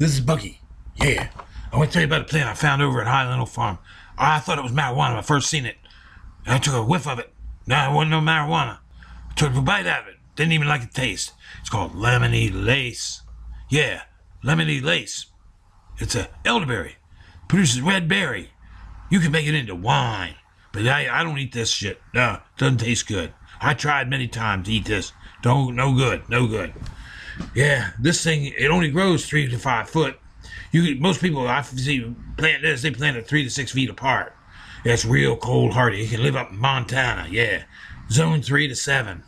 This is Bucky. Yeah. I want to tell you about a plant I found over at Highland Hill Farm. I thought it was marijuana when I first seen it. I took a whiff of it. No, it wasn't no marijuana. I took a bite out of it. Didn't even like the taste. It's called lemony lace. Yeah, lemony lace. It's a elderberry. Produces red berry. You can make it into wine. But I, I don't eat this shit. No, doesn't taste good. I tried many times to eat this. Don't, no good, no good. Yeah, this thing it only grows three to five foot. You most people I see plant this, they plant it three to six feet apart. It's real cold hardy. It can live up in Montana. Yeah, zone three to seven.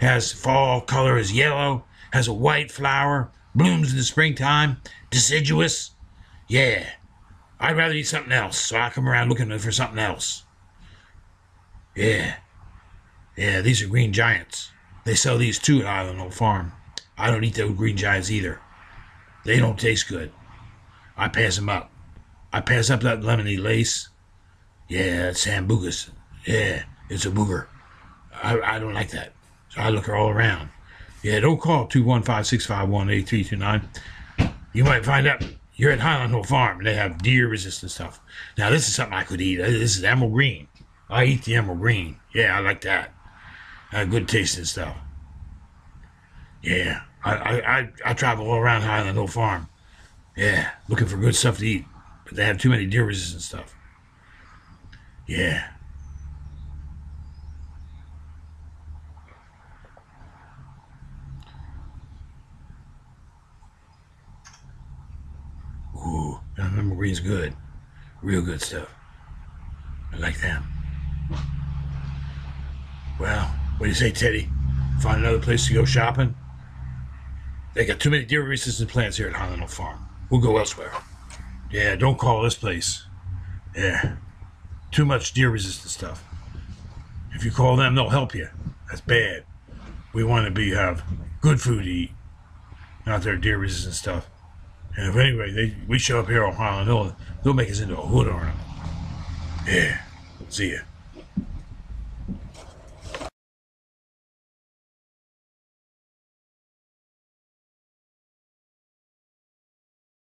Has fall color is yellow. Has a white flower. Blooms in the springtime. Deciduous. Yeah, I'd rather eat something else. So I come around looking for something else. Yeah, yeah. These are green giants. They sell these too at Highland Hill Farm. I don't eat those green giants either. They don't taste good. I pass them up. I pass up that lemony lace. Yeah, that's sambucus. Yeah, it's a booger. I, I don't like that. So I look her all around. Yeah, don't call 215-651-8329. You might find out you're at Highland Hill Farm and they have deer resistant stuff. Now this is something I could eat. This is emerald green. I eat the emerald green. Yeah, I like that. Uh, good tasting stuff. Yeah, I, I, I, I travel all around Highland Hill Farm. Yeah, looking for good stuff to eat. But they have too many deer resistant stuff. Yeah. Ooh, that emerald green's good. Real good stuff. I like them. Well, what do you say, Teddy? Find another place to go shopping? They got too many deer resistant plants here at Highland Hill Farm. We'll go elsewhere. Yeah, don't call this place. Yeah. Too much deer resistant stuff. If you call them, they'll help you. That's bad. We want to be have good food to eat, not their deer resistant stuff. And if anyway, they we show up here on Highland Hill, they'll make us into a hood ornament. Yeah. See ya.